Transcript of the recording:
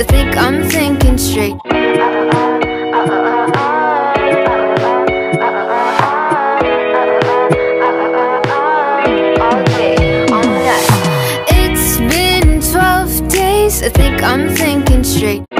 I think I'm thinking straight. It's been 12 days, I think I'm thinking straight.